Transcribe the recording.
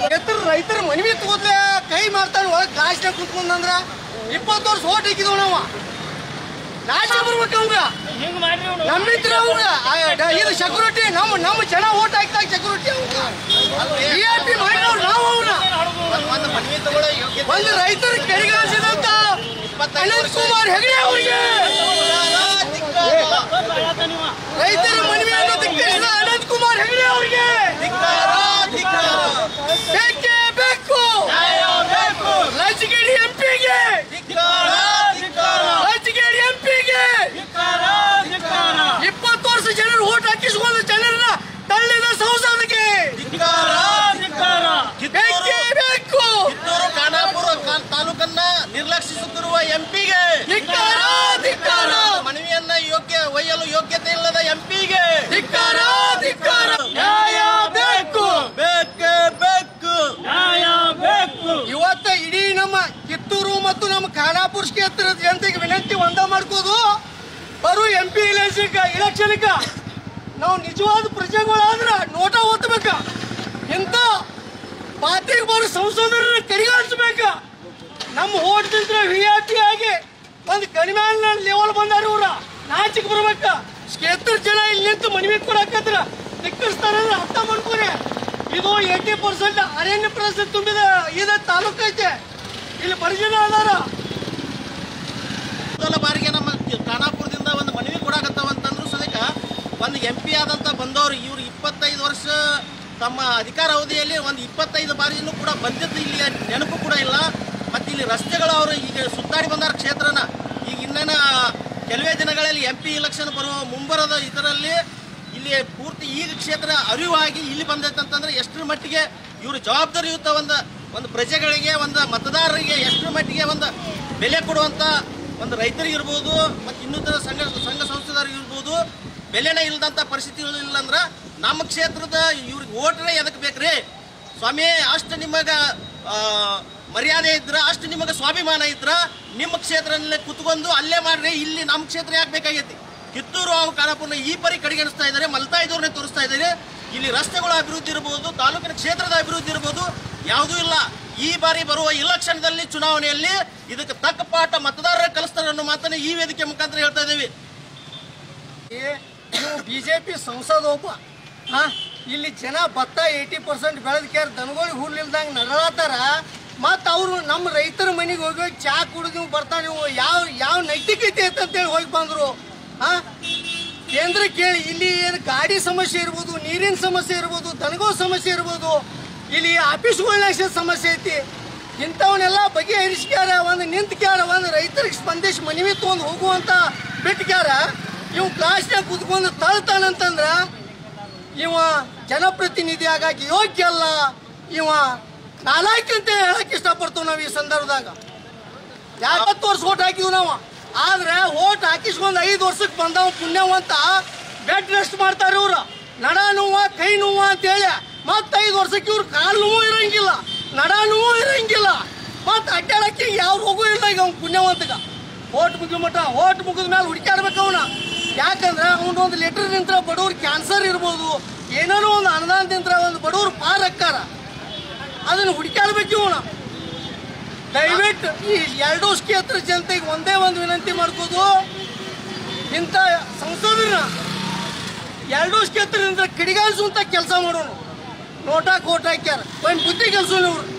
ಮನವಿ ತಗೋದ್ಲೆ ಕೈ ಮಾಡ್ತಾನೆ ಒಳಗೆ ಗ್ಲಾಸ್ನಾಗ ಕುತ್ಕೊಂಡಂದ್ರ ಇಪ್ಪತ್ತು ವರ್ಷ ಓಟ್ ಹಾಕಿದ್ವು ನಾವು ನಾಶ ಬರ್ಬೇಕು ಅವಂಗ ಹಿಂಗ್ ಮಾಡ್ರಿ ಅವ್ನು. ನಮ್ಮಿತ್ರ ಅವಂಗ ಇದು ಸೆಕ್ಯೂರಿಟಿ ನಮ್ಮ ನಮ್ಮ ಜನ ಓಟ್ ಹಾಕ್ತಾ ಸೆಕ್ಯೂರಿಟಿ ಅವಂಗ. ವಿ ಐ ಪಿ ಮಾಡಿದವ್ರು ನಾವು ಅವನ. ಒಂದು ರೈತರ ಕೆಳಗಿಳಿಸಿದಂತ ಅನಂತ್ ಕುಮಾರ್ ಹೆಗಡೆ ಅವರಿಗೆ ಆತ ನೀವ. ರೈತರ ಮನವಿ ಅನ್ನೋದಕ್ಕೆ ಅನಂತ್ ಕುಮಾರ್ ಹೆಗಡೆ ಅವರಿಗೆ ಬೇಕೇ ಬೇಕು ರಾಜಕೀಯ ಎಂಪಿಗೆ ರಾಜಕೀಯ ಎಂಪಿಗೆ ಇಪ್ಪತ್ತು ವರ್ಷ ಜನರು ಓಟ್ ಹಾಕಿಸ್ಕೊಂಡು ಜನರನ್ನ ತಳ್ಳಿದ ಸಂಸದಕ್ಕೆ ಬೇಕೇ ಬೇಕು ಕಿತ್ತೂರು ಖಾನಾಪುರ ಕಾ- ತಾಲೂಕನ್ನ ನಿರ್ಲಕ್ಷಿಸುತ್ತಿರುವ ಎಂಪಿಗೆ ಧಿಕ್ಕಾರ ಧಿಕ್ಕಾರ ಮನವಿಯನ್ನ ಯೋಗ್ಯ ಒಯ್ಯಲು ಯೋಗ್ಯತೆ ಇಲ್ಲದ ಎಂಪಿಗೆ. ಧಿಕ್ಕಾರ ಧಿಕ್ಕಾರ. ನ್ಯಾಯ ಬೇಕು. ಬೇಕೇ ಬೇಕು. ನ್ಯಾಯ ಬೇಕು. ಇವತ್ತ ಇಡೀ ನಮ್ಮ ಕಿತ್ತೂರು ಮತ್ತು ನಮ್ಮ ಖಾನಾಪುರ ಕ್ಷೇತ್ರದ ಜನತೆಗೆ ವಿನಂತಿ ಒಂದ ಮಾಡ್ಕೋದು ಬರು ಎಂ ಪಿ ಇಲೆಕ್ಷನ್ ನಾವು ನಿಜವಾದ ಪ್ರಜೆಗಳಾದ್ರೆ ನೋಟ ಓದ್ಬೇಕ. ಇಂಥ ಪಾತಿಗೆ ಬರೋ ಸಂಸದರನ್ನ ಕರಿಗಾಣಿಸ್ಬೇಕ ನಮ್ಮ ಓಟ್ ವಿ ಐ ಪಿ ಆಗಿ ಒಂದು ಕಡಿಮೆ ಲೆವೆಲ್ ಬಂದಾರ ಇವ್ರ. ನಾಚಿಕ್ ಬರ್ಬೇಕ. ಕ್ಷೇತ್ರ ಜನ ಇಲ್ಲಿ ನಿಂತು ಮನವಿ ಕೊಡಕತ್ರ ನಿಕ್ಕಿಸ್ತಾರ ಅರ್ಥ ಮಾಡ್ಕೋರಿ. ಇದು ಏಟಿ ಪರ್ಸೆಂಟ್ ಅರಣ್ಯ ಪ್ರದೇಶ ತುಂಬಿದ. ಇದೆ ತಾಲೂಕು ಐತೆ. ಇಲ್ಲಿ ಪರಿಜನ ಅದಾರ. ಮೊದಲ ಬಾರಿಗೆ ನಮ್ಮ ಖಾನಾಪುರದಿಂದ ಒಂದು ಮನವಿ ಕೊಡಾಕತ್ತಾವಂತಂದ್ರು ಸದಕ ಒಂದು ಎಂ ಪಿ ಆದಂತ ಬಂದವರು ಇವ್ರು ಇಪ್ಪತ್ತೈದು ವರ್ಷ ತಮ್ಮ ಅಧಿಕಾರ ಅವಧಿಯಲ್ಲಿ ಒಂದು ಇಪ್ಪತ್ತೈದು ಬಾರಿನೂ ಕೂಡ ಬಂದಿದ್ದು ಇಲ್ಲಿ ನೆನಪು ಕೂಡ ಇಲ್ಲ. ಮತ್ತೆ ಇಲ್ಲಿ ರಸ್ತೆಗಳು ಅವರು ಈಗ ಸುತ್ತಾಡಿ ಬಂದಾರ ಕ್ಷೇತ್ರನ. ಈಗ ಇನ್ನೇನ ಕೆಲವೇ ದಿನಗಳಲ್ಲಿ ಎಂ ಪಿ ಇಲೆಕ್ಷನ್ ಬರುವ ಮುಂಬರದ ಇದರಲ್ಲಿ ಇಲ್ಲಿ ಪೂರ್ತಿ ಈಗ ಕ್ಷೇತ್ರ ಅರಿವಾಗಿ ಇಲ್ಲಿ ಬಂದೈತೆ ಅಂತಂದ್ರೆ ಎಷ್ಟರ ಮಟ್ಟಿಗೆ ಇವರು ಜವಾಬ್ದಾರಿಯುತ ಒಂದು ಒಂದು ಪ್ರಜೆಗಳಿಗೆ, ಒಂದು ಮತದಾರರಿಗೆ ಎಷ್ಟರ ಮಟ್ಟಿಗೆ ಒಂದು ಬೆಲೆ ಕೊಡುವಂಥ ಒಂದು ರೈತರಿಗೆ ಇರ್ಬೋದು, ಮತ್ತು ಇನ್ನಿತರ ಸಂಘ ಸಂಘ ಸಂಸ್ಥೆದವ್ರಿಗೆ ಇರ್ಬೋದು, ಬೆಲೆನೇ ಇಲ್ಲದಂಥ ಪರಿಸ್ಥಿತಿಗಳು ಇಲ್ಲ ಅಂದ್ರೆ ನಮ್ಮ ಕ್ಷೇತ್ರದ ಇವ್ರಿಗೆ ಓಟ್ರೆ ಎದಕ್ಕೆ ಬೇಕ್ರಿ? ಸ್ವಾಮಿ, ಅಷ್ಟು ನಿಮಗ ಮರ್ಯಾದೆ ಇದ್ರ, ಅಷ್ಟು ನಿಮಗೆ ಸ್ವಾಭಿಮಾನ ಇದ್ರ, ನಿಮ್ಮ ಕ್ಷೇತ್ರದಲ್ಲೇ ಕುತ್ಕೊಂಡು ಅಲ್ಲೇ ಮಾಡ್ರಿ, ಇಲ್ಲಿ ನಮ್ಮ ಕ್ಷೇತ್ರ ಯಾಕೆ ಬೇಕಾಗೈತಿ? ಕಿತ್ತೂರು ಹಾಗೂ ಖಾನಾಪುರನ ಈ ಪರಿ ಕಡೆಗಣಿಸ್ತಾ ಇದ್ದಾರೆ, ಮಲ್ತಾಯಿದವ್ರನ್ನೇ ತೋರಿಸ್ತಾ ಇದ್ದಾರೆ. ಇಲ್ಲಿ ರಸ್ತೆಗಳ ಅಭಿವೃದ್ಧಿ ಇರ್ಬೋದು, ತಾಲೂಕಿನ ಕ್ಷೇತ್ರದ ಅಭಿವೃದ್ಧಿ ಇರ್ಬೋದು, ಯಾವುದೂ ಇಲ್ಲ. ಈ ಬಾರಿ ಬರುವ ಇಲೆಕ್ಷನ್ದಲ್ಲಿ, ಚುನಾವಣೆಯಲ್ಲಿ ಇದಕ್ಕೆ ತಕ್ಕ ಪಾಠ ಮತದಾರರ ಕಲಿಸ್ತಾರೆ ಅನ್ನೋ ಮಾತನ್ನ ಈ ವೇದಿಕೆ ಮುಖಾಂತರ ಹೇಳ್ತಾ ಇದ್ದೀವಿ. ಬಿಜೆಪಿ ಸಂಸದ ಒಬ್ಬ. ಹಾ, ಇಲ್ಲಿ ಜನ ಭತ್ತ ಏಯ್ಟಿ ಪರ್ಸೆಂಟ್ ಬೆಳೆದಕ್ಕೆ ದನಗಳು ಹುಲ್ಲಿಲ್ದಂಗೆ ನರಳತ್ತಾರ ಮತ್ತು ಅವರು ನಮ್ಮ ರೈತರ ಮನೆಗೆ ಹೋಗಿ ಚಾ ಕುಡಿದು ನೀವು ಬರ್ತಾ ನೀವು ಯಾವ ಯಾವ ನೈತಿಕತೆ ಐತೆ ಅಂತೇಳಿ ಹೋಗಿ ಬಂದರು. ಹಾಂ ಕೇಂದ್ರ ಕೇಳಿ, ಇಲ್ಲಿ ಏನು ಗಾಡಿ ಸಮಸ್ಯೆ ಇರ್ಬೋದು, ನೀರಿನ ಸಮಸ್ಯೆ ಇರ್ಬೋದು, ದನಗೋ ಸಮಸ್ಯೆ ಇರ್ಬೋದು, ಇಲ್ಲಿ ಆಫೀಸ್ಗಳನ್ನ ಸಮಸ್ಯೆ ಐತಿ. ಇಂಥವನ್ನೆಲ್ಲ ಬಗೆಹರಿಸ್ಕ್ಯಾರ, ಒಂದು ನಿಂತ್ಕ್ಯಾರ, ಒಂದು ರೈತರಿಗೆ ಸ್ಪಂದಿಸಿ ಮನವಿ ತೊಗೊಂಡು ಹೋಗುವಂತ ಬಿಟ್ಕ್ಯಾರ. ಇವ್ ಕ್ಲಾಸ್ನಾಗ ಕುತ್ಕೊಂಡು ತಳ್ತಾನಂತಂದ್ರ, ಇವ ಜನಪ್ರತಿನಿಧಿ ಆಗಾಕ ಯೋಗ್ಯ ಅಲ್ಲ ಇವ ನಾಲಾಯ್ಕ ಅಂತ ಹೇಳಕ್ ಇಷ್ಟಪಡ್ತೀವಿ ನಾವು ಈ ಸಂದರ್ಭದಾಗ. ಯಾವತ್ತು ವರ್ಷ ಓಟ್ ಹಾಕಿವ್ ನಾವು? ಆದ್ರೆ ಓಟ್ ಹಾಕಿಸ್ಕೊಂಡ್ ಐದು ವರ್ಷಕ್ಕೆ ಬಂದವ ಪುಣ್ಯವಂತ ಬೆಡ್ ರೆಸ್ಟ್ ಮಾಡ್ತಾರೆ ಇವ್ರು. ನಡ ನೋವ, ಕೈ ನೋವ ಅಂತೇಳಿ. ಮತ್ತೆ ಐದು ವರ್ಷಕ್ಕೆ ಇವ್ರ ಕಾಲು ನೋವು ಇರಂಗಿಲ್ಲ. ನಡ ನೋವು ಇರಂಗಿಲ್ಲ. ಮತ್ತೆ ಅಡ್ಡಾಡಕ್ಕೆ ಯಾವ ರೋಗು ಇಲ್ಲ ಈಗ ಅವ್ನು ಪುಣ್ಯವಂತಗ. ಓಟ್ ಮುಗಿದ ಮಟ್ಟ, ಓಟ್ ಮುಗಿದ ಮೇಲೆ ಹುಡುಕಾಡ್ಬೇಕು ಅವನ. ಯಾಕಂದ್ರೆ ಒಂದು ಲೆಟರ್ ನಿಂತ್ರ ಬಡವ್ರ ಕ್ಯಾನ್ಸರ್ ಇರ್ಬೋದು. ಏನಾರು ಒಂದು ಅನುದಾನದಿಂದ ಒಂದು ಬಡವ್ರು ಪಾರ್ ಹಾಕಾರ ಅದನ್ನು ಹುಡುಕಾಡ್ಬೇಕು ಇವನ ದಯವಿಟ್ಟು ಈ ಎರಡೂ ಕ್ಷೇತ್ರ ಜನತೆಗೆ ಒಂದೇ ಒಂದು ವಿನಂತಿ ಮಾಡ್ಕೋದು. ಇಂಥ ಸಂಸದರನ್ನ ಎರಡೂ ಕ್ಷೇತ್ರದಿಂದ ಕಡಿಗಾಯಿಸುವಂಥ ಕೆಲಸ ಮಾಡೋಣ. ನೋಟಾ ಕೋಟ್ ಹಾಕ್ಯಾರ. ಒಂದು ಬುದ್ಧಿ ಕೆಲಸ ಇವ್ರು